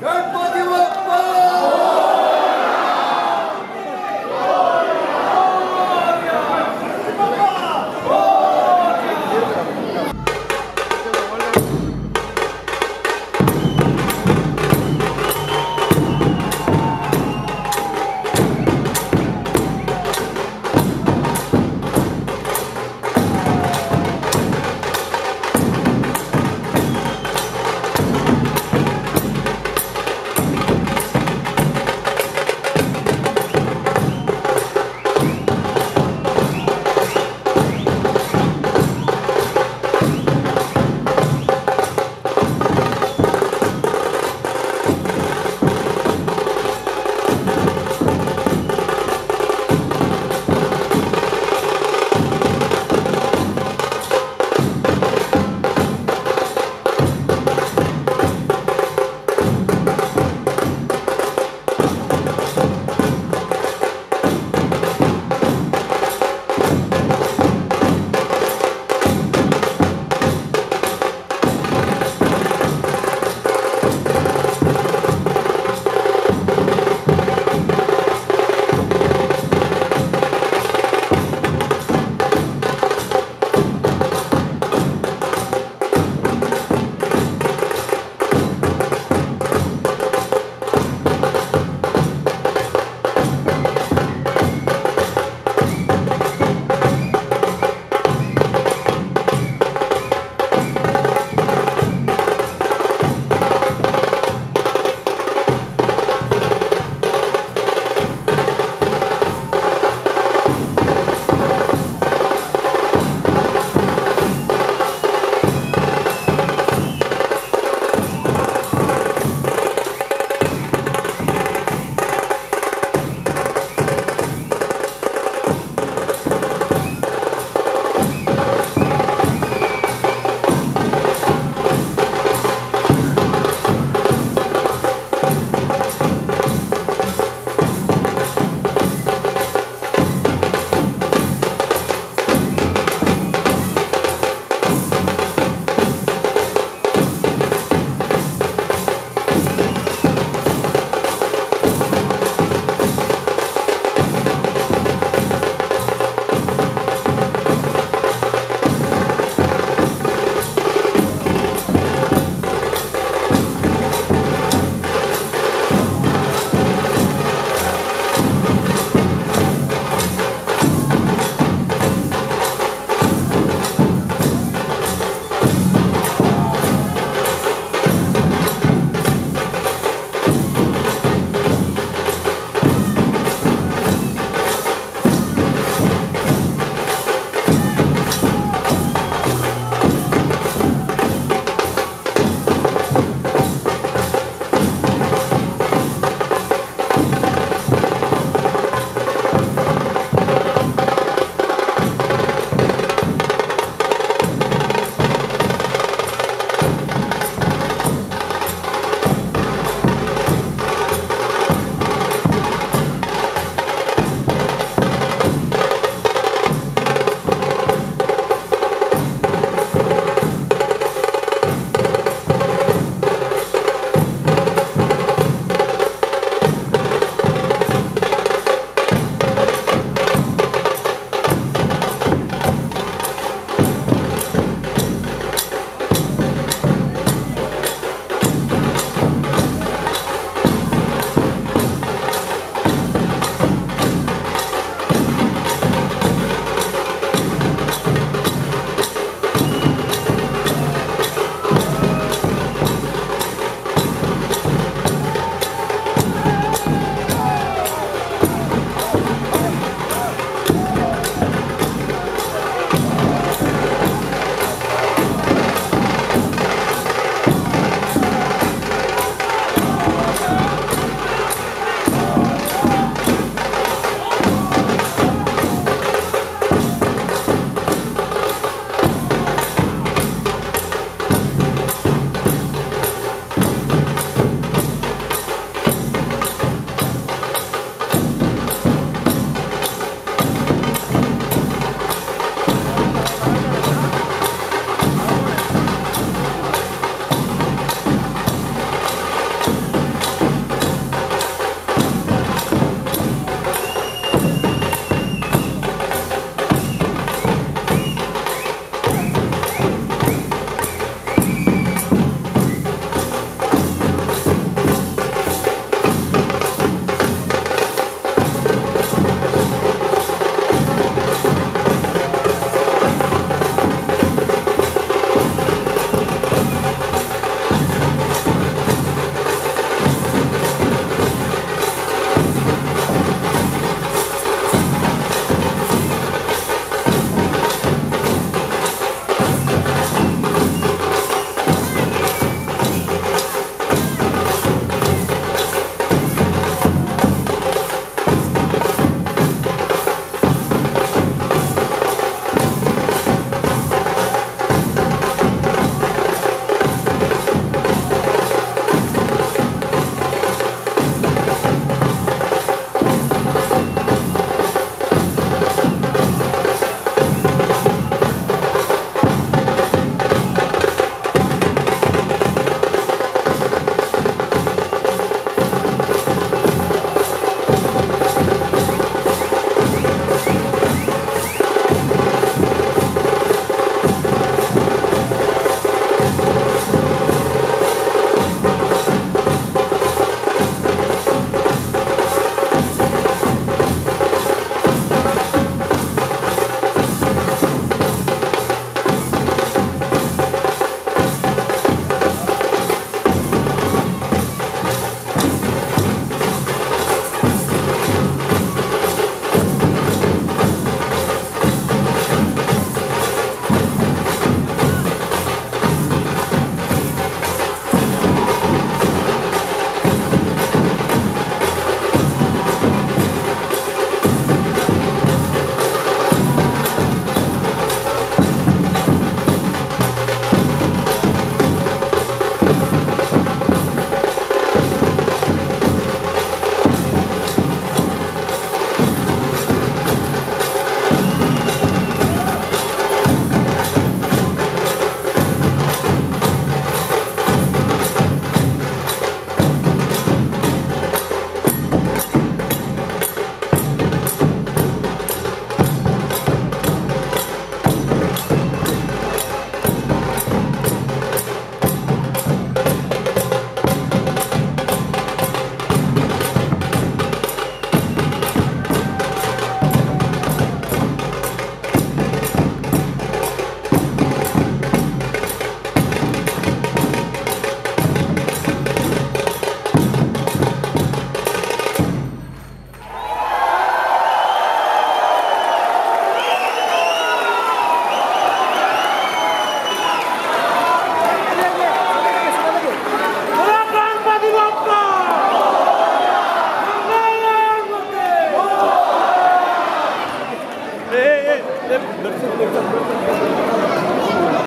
Campo!